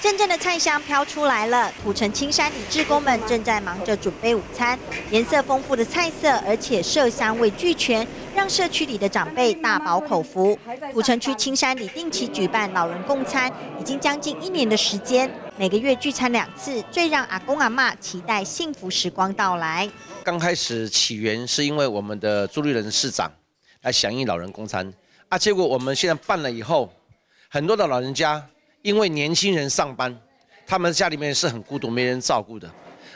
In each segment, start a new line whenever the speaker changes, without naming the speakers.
阵阵的菜香飘出来了，土城青山里志工们正在忙着准备午餐，颜色丰富的菜色，而且色香味俱全，社区里的长辈大饱口福。土城区青山里定期举办老人共餐，已经将近一年的时间，每个月聚餐两次，最让阿公阿妈期待幸福时光到来。
刚开始起源是因为我们的朱立仁市长来响应老人共餐啊，结果我们现在办了以后，很多的老人家。因为年轻人上班，他们家里面是很孤独，没人照顾的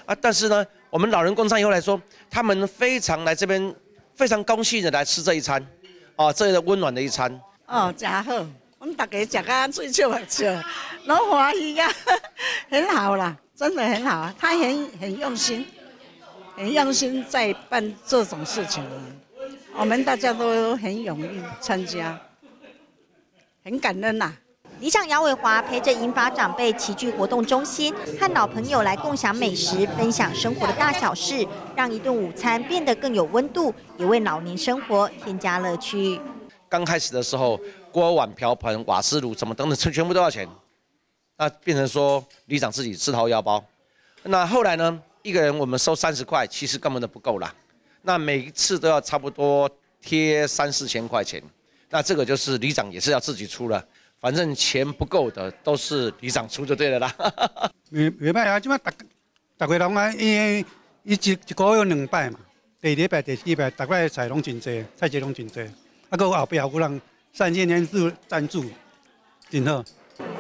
啊。但是呢，我们老人共餐以后来说，他们非常来这边，非常高兴的来吃这一餐，啊，这个温暖的一餐。
哦，真好，我们大家食啊，嘴笑啊笑，老欢喜啊，很好啦，真的很好啊。他很很用心，很用心在办这种事情。我们大家都很踊跃参加，很感恩呐。
理想姚伟华陪着银发长辈齐聚活动中心，和老朋友来共享美食，分享生活的大小事，让一顿午餐变得更有温度，也为老年生活添加乐趣。
刚开始的时候，锅碗瓢盆、瓦斯炉什么等等，全全部都要钱，那变成说里长自己自掏腰包。那后来呢，一个人我们收三十块，其实根本都不够啦。那每一次都要差不多贴三四千块钱，那这个就是里长也是要自己出了。反正钱不够的都是里长出就对了啦。
未未歹啊，即摆大大家拢啊，因伊一一个月两摆嘛，第二礼拜、第四礼拜，大概菜拢真济，菜节拢真济。啊，个后壁有人善心人士赞助，真好。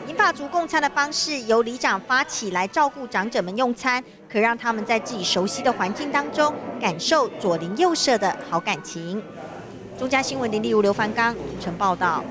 银发族共餐的方式由里长发起来照顾长者们用餐，可让他们在自己熟悉的环境当中感受左邻右舍的好感情。中嘉新闻林立如刘凡刚主持报道。